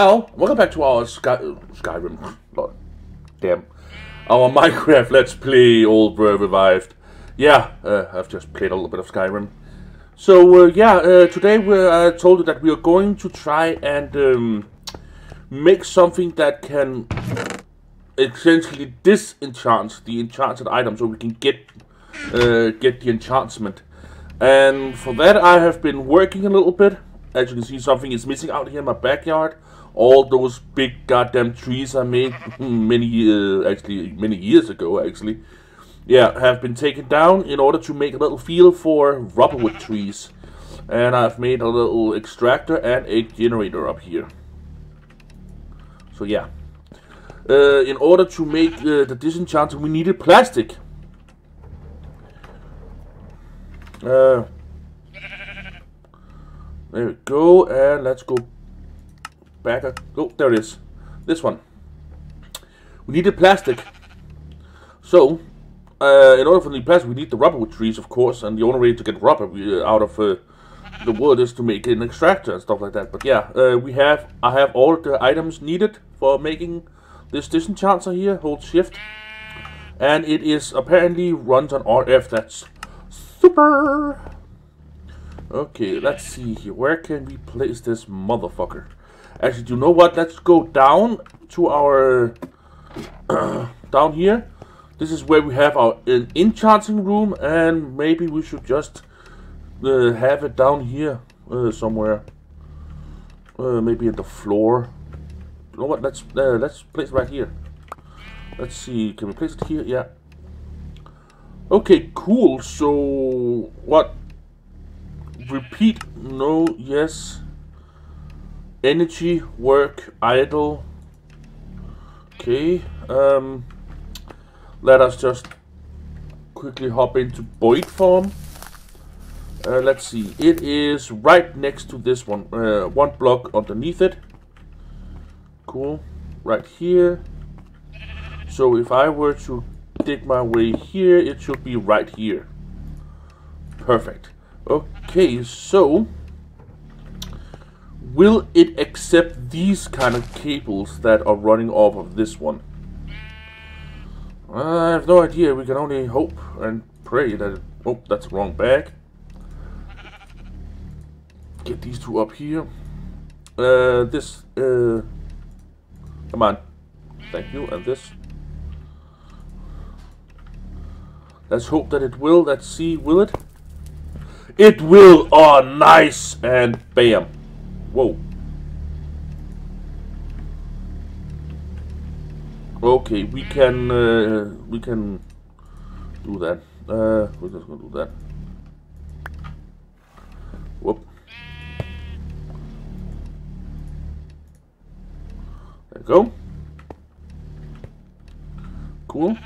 All, welcome back to our Sky Skyrim. Lord, damn, our Minecraft Let's Play Old World Revived. Yeah, uh, I've just played a little bit of Skyrim. So uh, yeah, uh, today we uh, told you that we are going to try and um, make something that can essentially disenchant the enchanted item, so we can get uh, get the enchantment. And for that, I have been working a little bit. As you can see, something is missing out here in my backyard. All those big goddamn trees I made many, uh, actually many years ago, actually, yeah, have been taken down in order to make a little field for rubberwood trees. And I've made a little extractor and a generator up here. So yeah. Uh, in order to make uh, the disenchanter, we needed plastic. Uh, there we go, and let's go back. Oh, there it is. This one. We needed plastic. So, uh, in order for the plastic, we need the rubber trees, of course, and the only way to get rubber uh, out of uh, the wood is to make an extractor and stuff like that. But yeah, uh, we have I have all the items needed for making this disenchanter here. Hold shift, and it is apparently runs on RF. That's super. Okay, let's see here. Where can we place this motherfucker? Actually, you know what? Let's go down to our... down here. This is where we have our an enchanting room, and maybe we should just uh, have it down here uh, somewhere. Uh, maybe at the floor. You know what? Let's uh, let's place it right here. Let's see. Can we place it here? Yeah. Okay, cool. So what? repeat, no, yes. Energy, work, idle. Okay, um, let us just quickly hop into Boyd form. Uh, let's see, it is right next to this one, uh, one block underneath it. Cool, right here. So if I were to dig my way here, it should be right here. Perfect. Okay, so will it accept these kind of cables that are running off of this one? I have no idea. We can only hope and pray that it... Oh, that's the wrong bag. Get these two up here. Uh, this... Uh, come on. Thank you. And this. Let's hope that it will. Let's see. Will it? It will. Oh, nice. And bam. Whoa. Okay, we can uh, we can do that. Uh, we're just gonna do that. Whoop. There you go. Cool.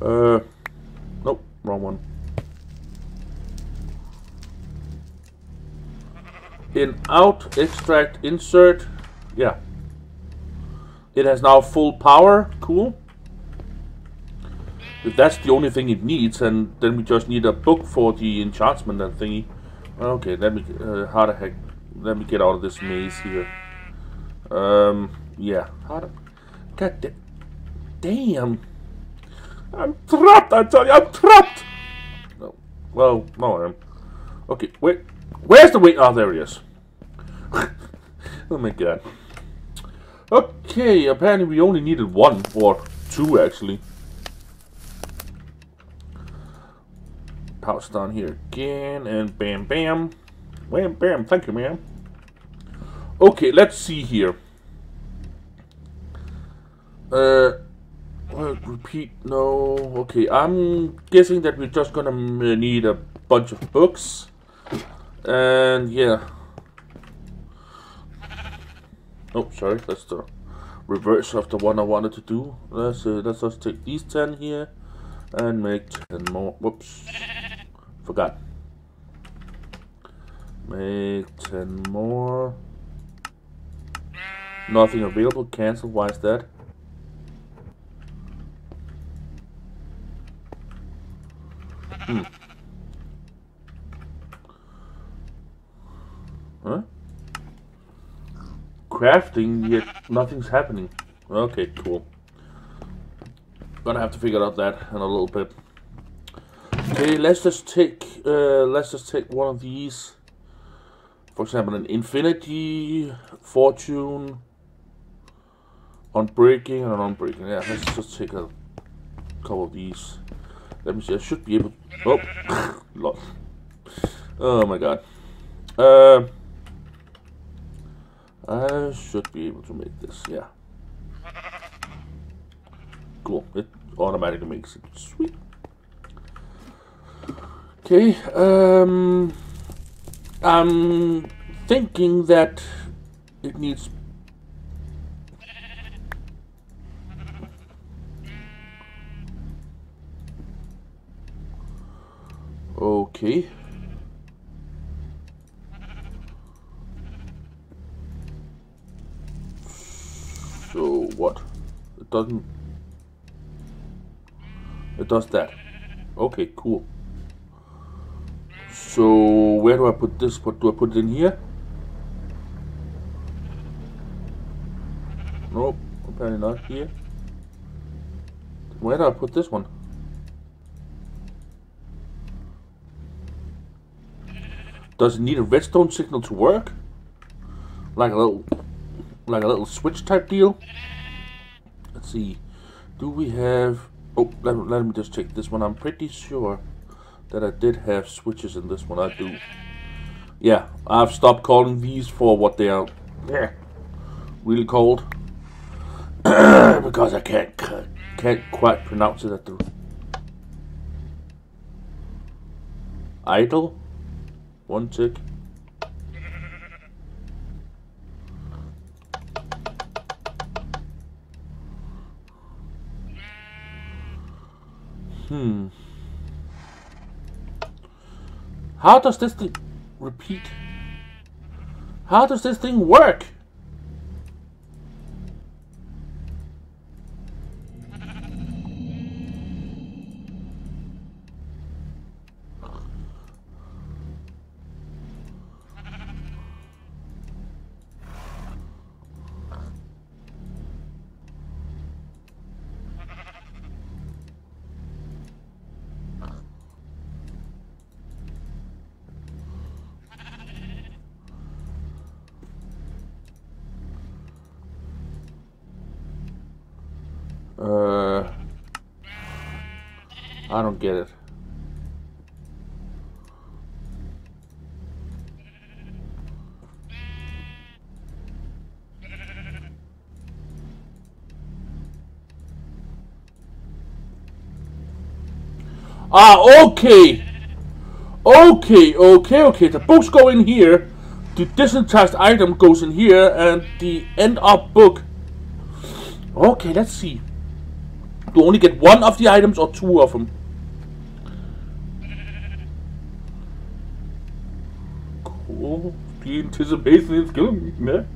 Uh, nope, wrong one. In out, extract, insert. Yeah. It has now full power. Cool. If that's the only thing it needs, and then we just need a book for the enchantment and thingy. Okay, let me, uh, how the heck, let me get out of this maze here. Um, yeah. How the, god da damn. I'm trapped, I tell you, I'm trapped! No, well, no, I am. Okay, wait, where's the wait? Oh, there he is. Oh my god. Okay, apparently we only needed one, or two actually. Pouch down here again, and bam bam. Bam bam, thank you man. Okay, let's see here. Uh, repeat, no. Okay, I'm guessing that we're just gonna need a bunch of books. And yeah. Oh, sorry, that's the reverse of the one I wanted to do. Let's, uh, let's just take these 10 here and make 10 more. Whoops. Forgot. Make 10 more. Nothing available. Cancel. Why is that? Hmm. Crafting, yet nothing's happening. Okay, cool. Gonna have to figure out that in a little bit. Okay, let's just take uh, let's just take one of these. For example, an infinity, fortune, unbreaking, and an unbreaking. Yeah, let's just take a couple of these. Let me see. I should be able. Oh, lost. Oh my god. Uh, I should be able to make this. Yeah. Cool. It automatically makes it. Sweet. Okay. Um, I'm thinking that it needs Okay. What? It doesn't... It does that. Okay, cool. So where do I put this? What do I put it in here? Nope, apparently not here. Where do I put this one? Does it need a redstone signal to work? Like a little, like a little switch type deal? Let's see. Do we have... Oh, let, let me just check this one. I'm pretty sure that I did have switches in this one. I do. Yeah, I've stopped calling these for what they are yeah, really called. because I can't can't quite pronounce it at the idle one tick. Hmm. How does this thing repeat? How does this thing work? Uh, I don't get it. Ah, okay. Okay, okay, okay. The books go in here. The disenchanted item goes in here, and the end up book. Okay, let's see. Do only get one of the items or two of them? Cool. The anticipation is killing me, man.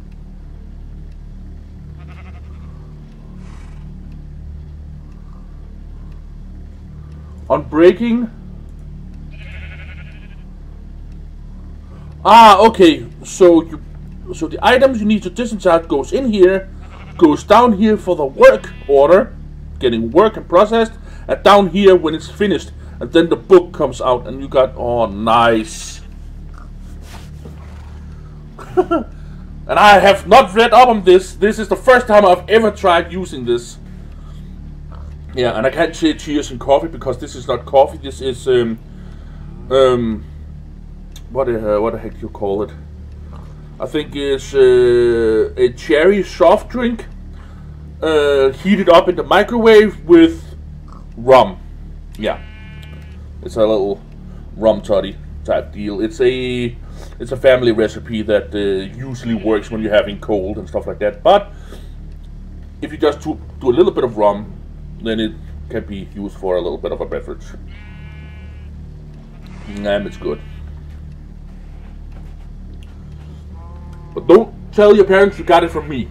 Unbreaking. Ah, okay. So you, so the items you need to disenchant goes in here, goes down here for the work order, getting work and processed, and down here when it's finished, and then the book comes out, and you got oh nice. and I have not read up on this. This is the first time I've ever tried using this. Yeah, and I can't say cheers and coffee because this is not coffee. This is um um what uh, what the heck you call it? I think it's uh, a cherry soft drink uh, heated up in the microwave with rum. Yeah, it's a little rum toddy type deal. It's a it's a family recipe that uh, usually works when you're having cold and stuff like that. But if you just do, do a little bit of rum, then it can be used for a little bit of a beverage. And it's good. But don't tell your parents you got it from me.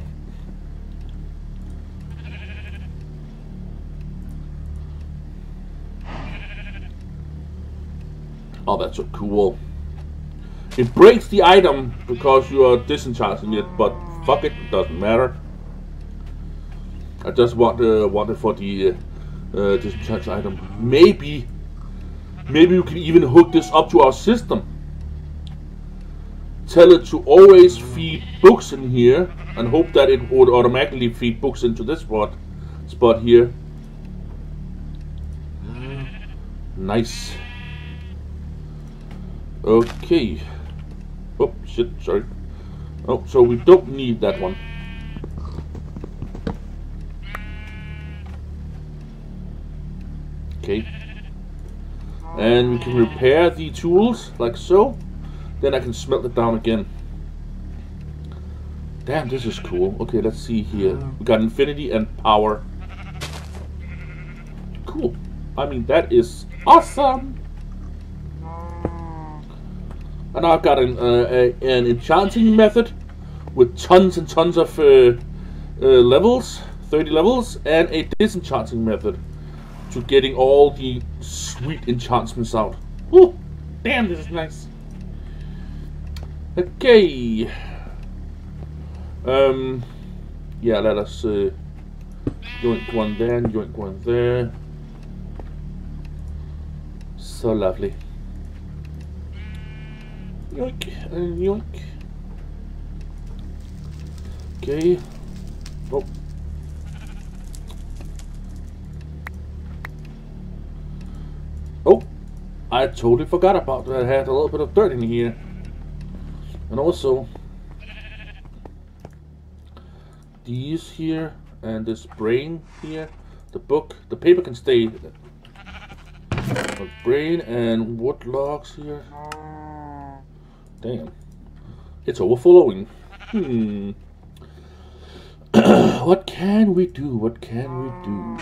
Oh, that's so cool. It breaks the item because you are disenchanting it, but fuck it, it doesn't matter. I just want uh, wanted for the uh, uh, discharge item. Maybe, maybe you can even hook this up to our system. Tell it to always feed books in here, and hope that it would automatically feed books into this spot, spot here. Nice. Okay. Oh, shit, sorry. Oh, so we don't need that one. Okay. And we can repair the tools, like so. Then I can smelt it down again. Damn, this is cool. Okay, let's see here. We got infinity and power. Cool. I mean, that is awesome. And I've got an, uh, a, an enchanting method with tons and tons of uh, uh, levels, 30 levels, and a disenchanting method to getting all the sweet enchantments out. Woo! Damn, this is nice. Okay. Um. Yeah, let us uh, yoink one there, yoink one there. So lovely. Yoink and yoink. Okay. Oh. Oh, I totally forgot about that. I had a little bit of dirt in here. And also, these here and this brain here, the book, the paper can stay. The brain and wood logs here. Damn. It's overflowing. Hmm. what can we do? What can we do?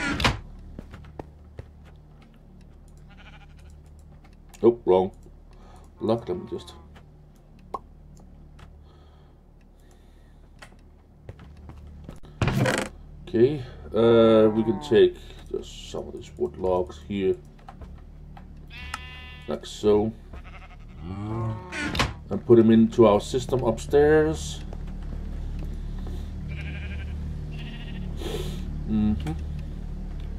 Oh, wrong. Lock them just. Okay, uh, we can take just some of these wood logs here, like so, and put them into our system upstairs. Mm hmm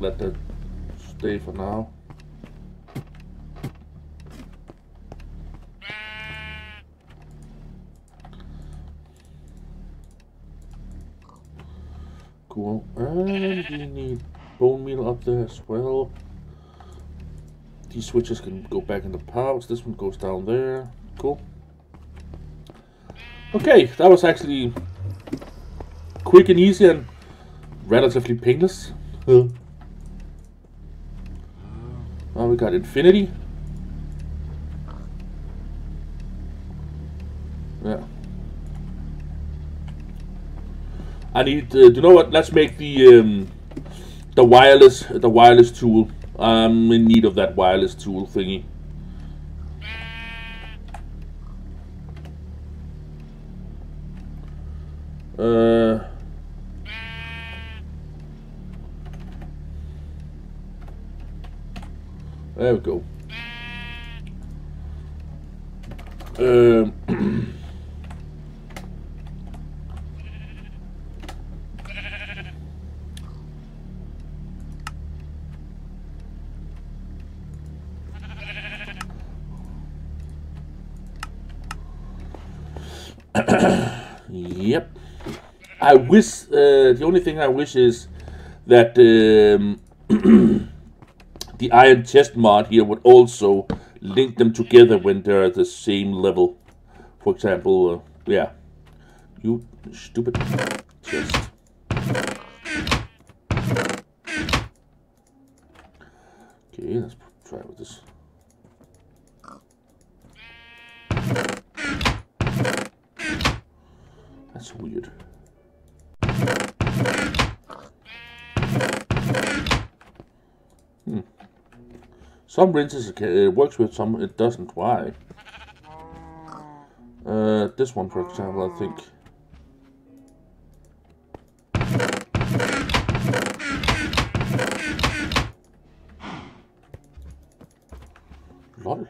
Let that stay for now. Cool. And we need bone meal up there as well. These switches can go back in the pouch. This one goes down there. Cool. Okay, that was actually quick and easy and relatively painless. Huh. Oh, we got infinity. Yeah. I need. Uh, you know what? Let's make the um, the wireless the wireless tool. I'm in need of that wireless tool thingy. Uh. There we go. Um. I wish, uh, the only thing I wish is that um, the Iron Chest mod here would also link them together when they're at the same level. For example, uh, yeah. You stupid chest. Okay, let's try with this. That's weird. Hmm. Some rinses it works with, some it doesn't. Why? Uh, this one, for example, I think. Lol.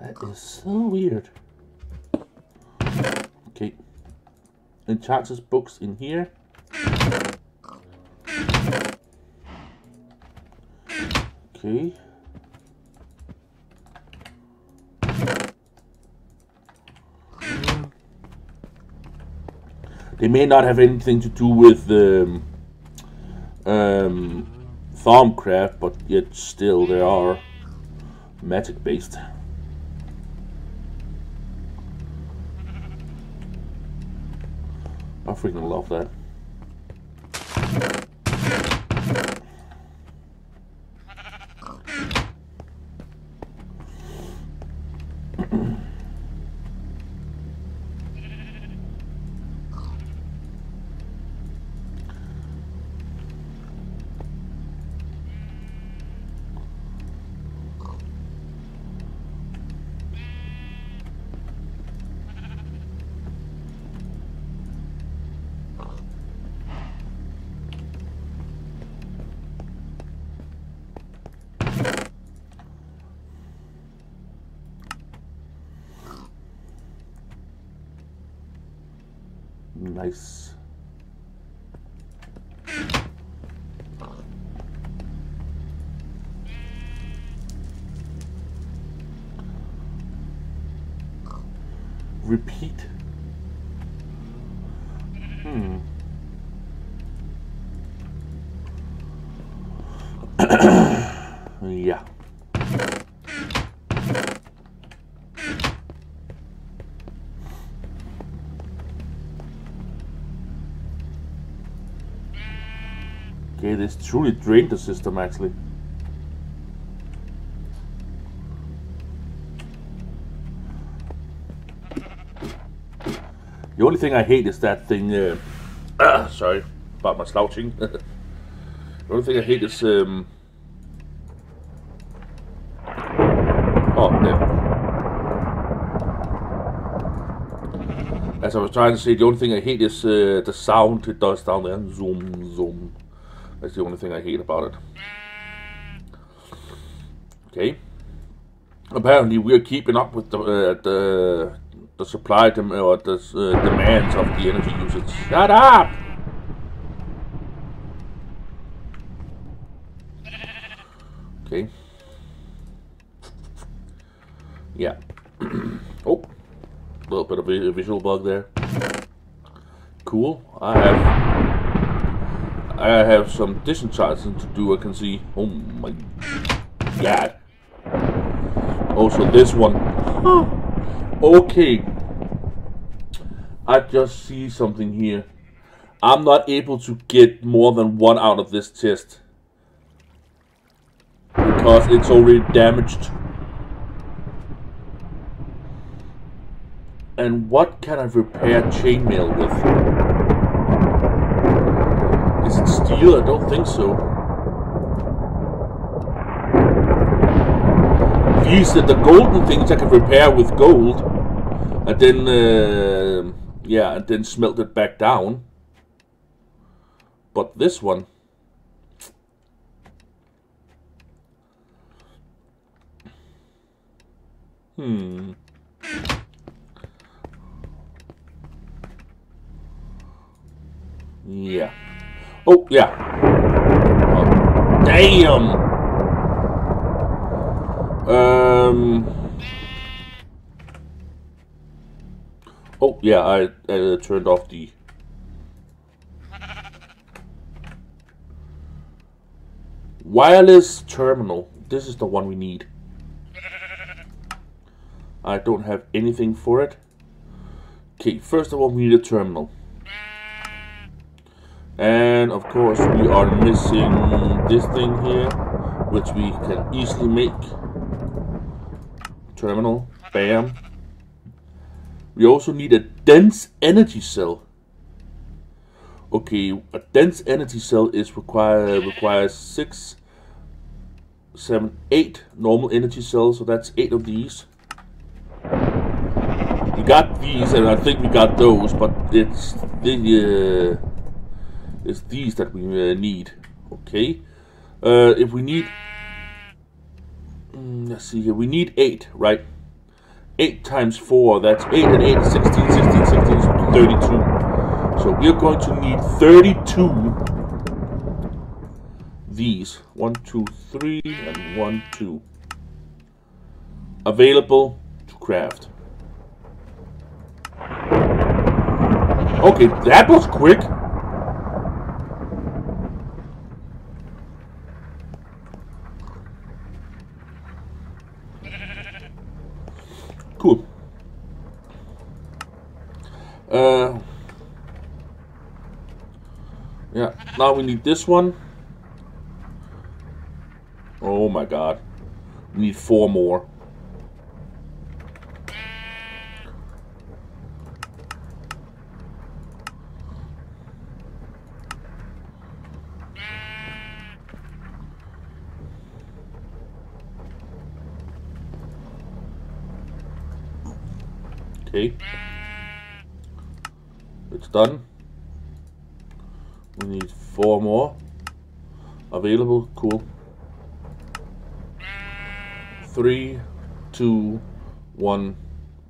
That is so weird. Okay. And charges books in here. Okay. They may not have anything to do with um, um, Thaumcraft, but yet still they are magic based. I freaking love that. Nice. Repeat. Hmm. yeah. This truly drained the system actually. The only thing I hate is that thing. Uh, ah, sorry about my slouching. the only thing I hate is. Um, oh. As I was trying to say, the only thing I hate is uh, the sound it does down there. Zoom, zoom. That's the only thing I hate about it. Okay. Apparently, we're keeping up with the uh, the the supply dem or the uh, demands of the energy usage. Shut up! Okay. Yeah. oh, a little bit of a visual bug there. Cool. I have I have some disenchanting to do, I can see. Oh my god. Oh, also this one. okay. I just see something here. I'm not able to get more than one out of this chest. Because it's already damaged. And what can I repair chainmail with? Steel? I don't think so. These are the golden things I can repair with gold. And then, uh, yeah, and then smelt it back down. But this one... Hmm. Yeah. Oh, yeah. Oh, damn! Um... Oh, yeah, I, I turned off the... Wireless terminal. This is the one we need. I don't have anything for it. Okay, first of all, we need a terminal. And of course we are missing this thing here, which we can easily make. Terminal, bam. We also need a dense energy cell. Okay, a dense energy cell is require requires six, seven, eight normal energy cells, so that's eight of these. We got these, and I think we got those, but it's the uh, is these that we uh, need. Okay. Uh, if we need... Mm, let's see here. We need 8, right? 8 times 4, that's 8 and 8 is 16, 16, 16 is 32. So we're going to need 32 these. One, two, three, and one, two. Available to craft. Okay, that was quick. Cool. Uh, yeah, now we need this one. Oh my god. We need four more. Okay. It's done. We need four more available. Cool. Three, two, one,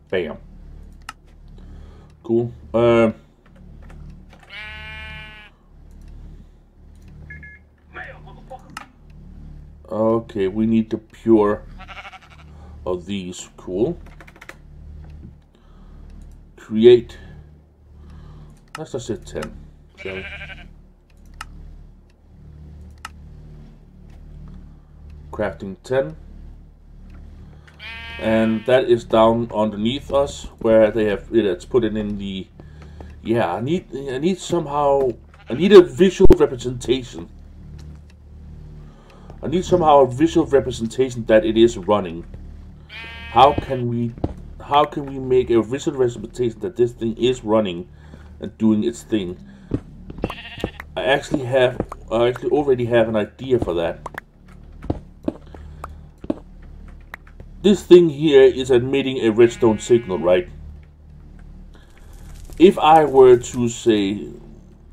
bam. Cool. Uh, okay, we need the pure of these. Cool create, let's just say 10, shall Crafting 10. And that is down underneath us where they have it's put it in the yeah, I need I need somehow I need a visual representation. I need somehow a visual representation that it is running. How can we how can we make a visual representation that this thing is running and doing its thing? I actually have, I actually already have an idea for that. This thing here is emitting a redstone signal, right? If I were to say,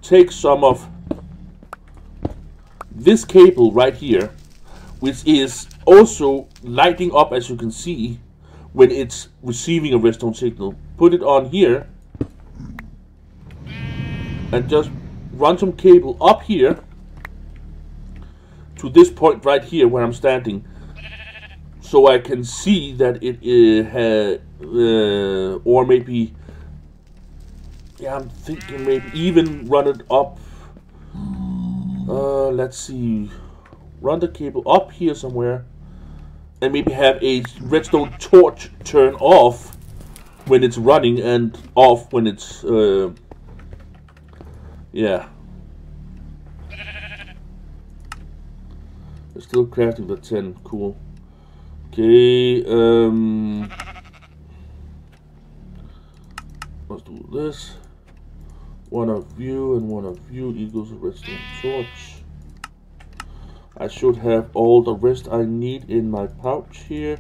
take some of this cable right here, which is also lighting up as you can see, when it's receiving a redstone signal. Put it on here and just run some cable up here to this point right here where I'm standing so I can see that it uh, uh, or maybe yeah I'm thinking maybe even run it up uh, let's see run the cable up here somewhere and maybe have a redstone torch turn off when it's running and off when it's uh, yeah. They're still crafting the 10 cool. Okay um let's do this. One of you and one of you equals a redstone torch. I should have all the rest I need in my pouch here.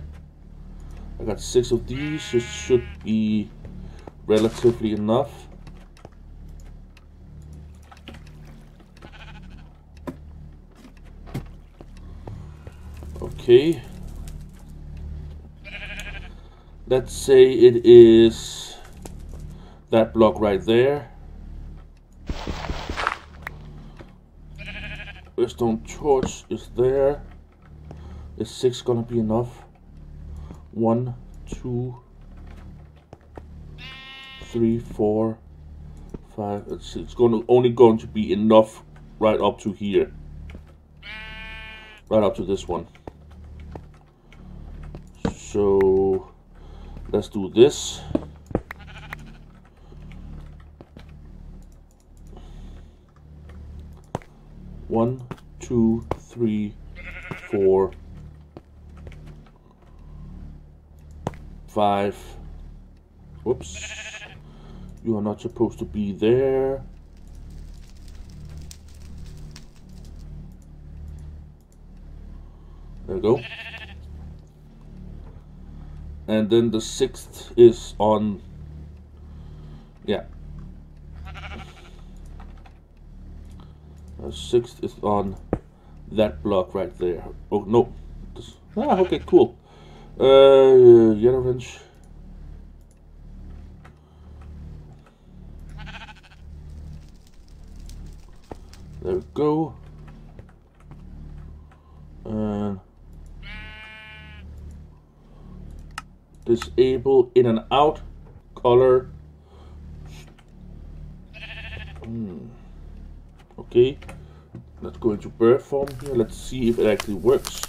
I got six of these, it should be relatively enough. Okay. Let's say it is that block right there. Redstone torch is there. Is six gonna be enough? One, two, three, four, five, six. It's gonna only going to be enough right up to here. Right up to this one. So let's do this. One, two, three, four, five. Whoops. You are not supposed to be there. There we go. And then the sixth is on, yeah, Uh, sixth is on that block right there. Oh, no. Ah, okay, cool. Uh, yellow wrench. There we go. And disable in and out color. Hmm. Okay, let's go into bird form here. Let's see if it actually works.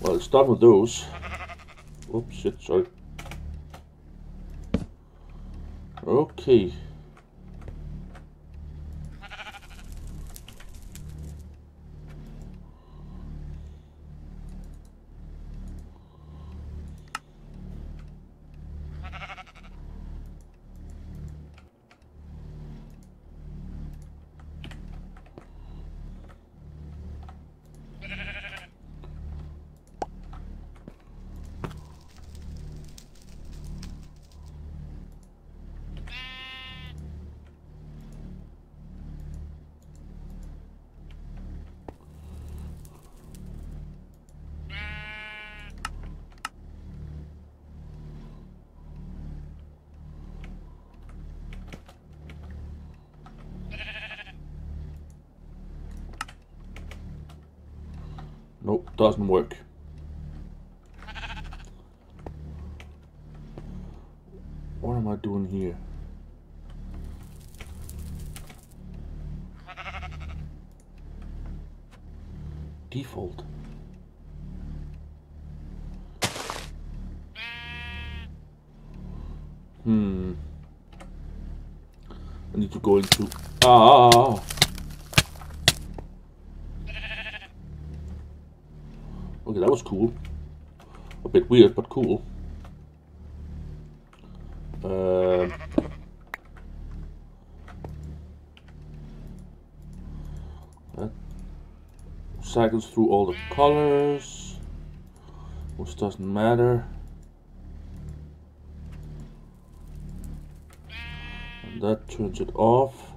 Well, it's done with those. Oops, shit, sorry. Okay. Doesn't work. What am I doing here? Default. Hmm. I need to go into... Ah! Okay, that was cool. A bit weird, but cool. Um, that cycles through all the colors, which doesn't matter. And that turns it off.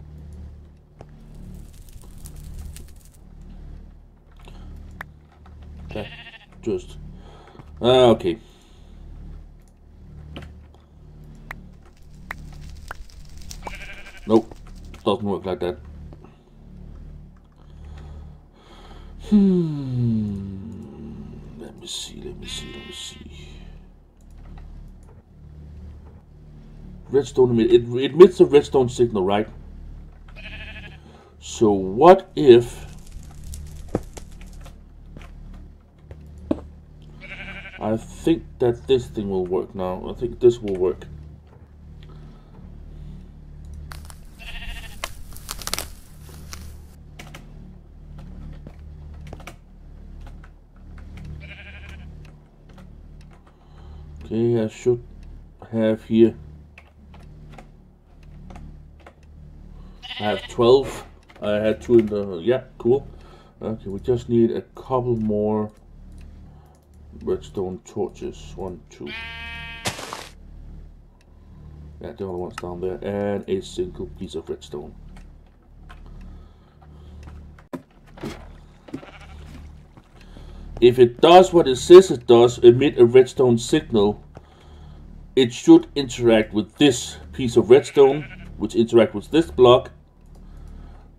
Just uh, okay. Nope, doesn't work like that. Hmm. Let me see. Let me see. Let me see. Redstone emit. It, it emits a redstone signal, right? So what if I think that this thing will work now. I think this will work. Okay, I should have here. I have 12. I had two in the. Yeah, cool. Okay, we just need a couple more redstone torches. One, two. Yeah, the other one's down there. And a single piece of redstone. If it does what it says it does, emit a redstone signal, it should interact with this piece of redstone, which interacts with this block,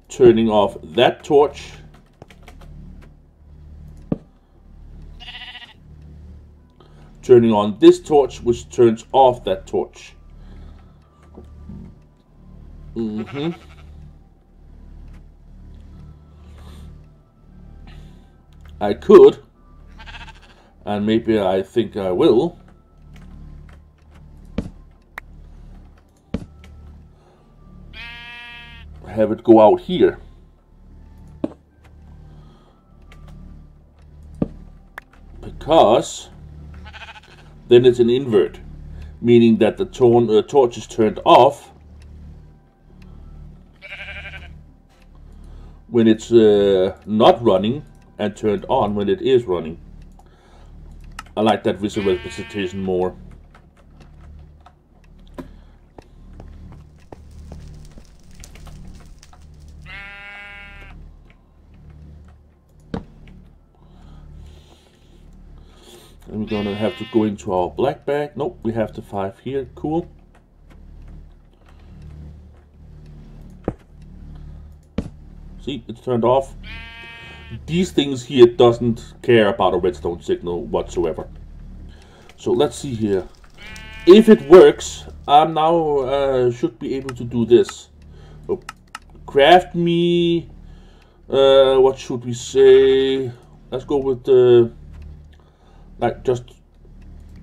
turning off that torch, turning on this torch, which turns off that torch. Mm-hmm. I could, and maybe I think I will. Have it go out here. Because then it's an invert, meaning that the torn, uh, torch is turned off when it's uh, not running and turned on when it is running. I like that visual representation more. And we're gonna have to go into our black bag. Nope, we have the five here. Cool. See, it's turned off. These things here doesn't care about a redstone signal whatsoever. So let's see here. If it works, I'm now uh, should be able to do this. So craft me. Uh, what should we say? Let's go with the like just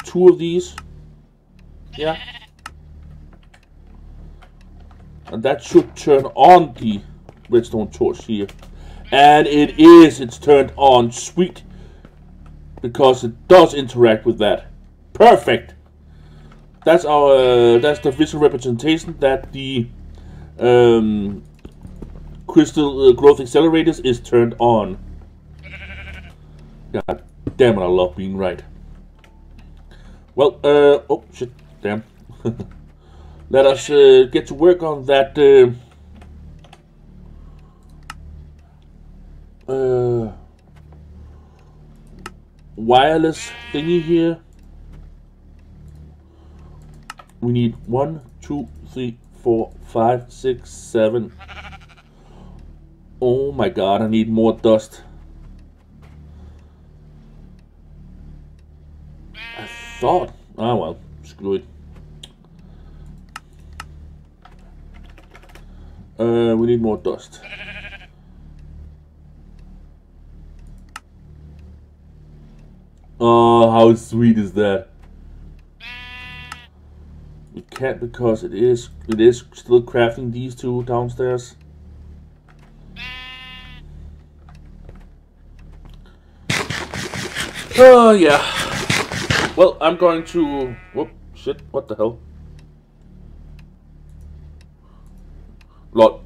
two of these. Yeah. And that should turn on the redstone torch here. And it is, it's turned on. Sweet. Because it does interact with that. Perfect. That's our, uh, that's the visual representation that the um, crystal uh, growth accelerators is turned on. God damn it, I love being right. Well, uh, oh shit, damn. Let us uh, get to work on that uh, uh, wireless thingy here. We need one, two, three, four, five, six, seven. Oh my god, I need more dust. Ah well, screw it. Uh, we need more dust. Oh, how sweet is that? We can't because it is it is still crafting these two downstairs. Oh yeah. Well, I'm going to. Whoop! Shit! What the hell? Lord,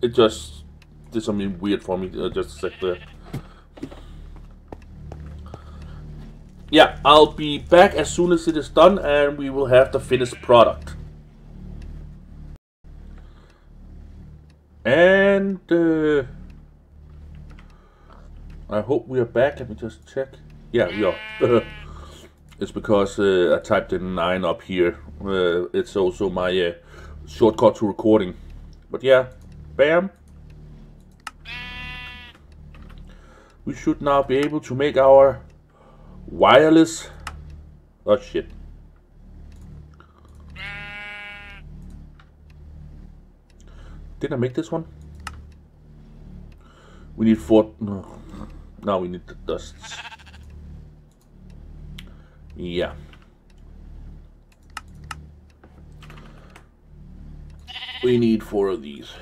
it just did something weird for me uh, just a sec there. Yeah, I'll be back as soon as it is done and we will have the finished product. And uh, I hope we are back. Let me just check. Yeah, we are. it's because uh, I typed in 9 up here. Uh, it's also my uh, shortcut to recording. But yeah, bam. We should now be able to make our wireless... Oh shit. Did I make this one? We need four... No. Now we need the dusts. Yeah. We need four of these.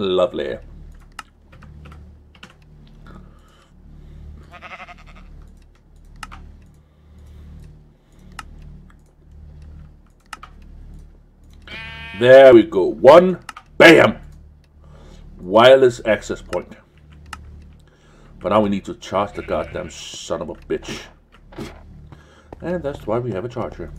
Lovely. There we go. One. Bam! Wireless access point. But now we need to charge the goddamn son of a bitch. And that's why we have a charger.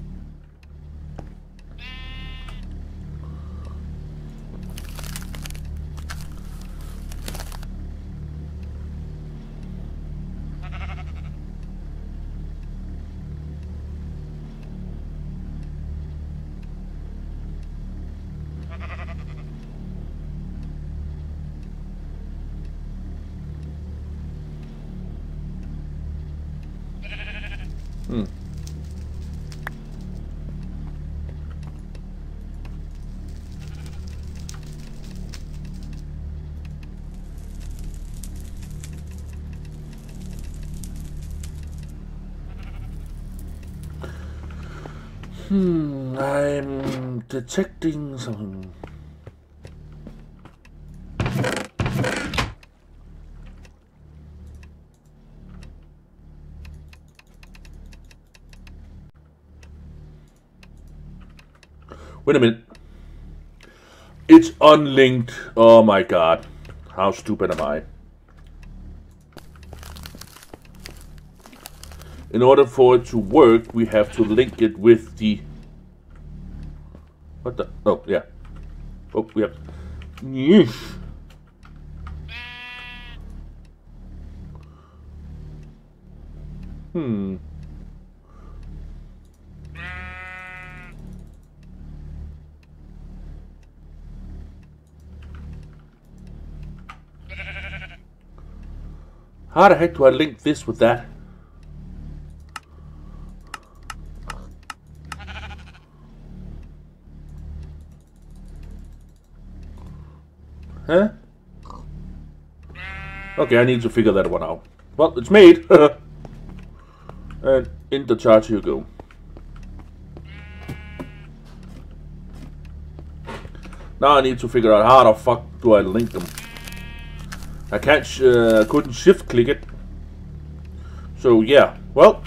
Hmm, I'm detecting something. Wait a minute. It's unlinked. Oh my god. How stupid am I? In order for it to work, we have to link it with the... What the? Oh, yeah. Oh, we have... Yeesh. Hmm. How the heck do I link this with that? Huh? Okay, I need to figure that one out. Well, it's made. and in the charge you go. Now I need to figure out how the fuck do I link them. I can't, sh uh, couldn't shift click it. So yeah, well,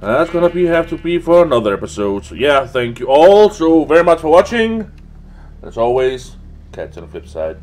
that's gonna be have to be for another episode. So yeah, thank you all so very much for watching. As always, catch you on the flip side.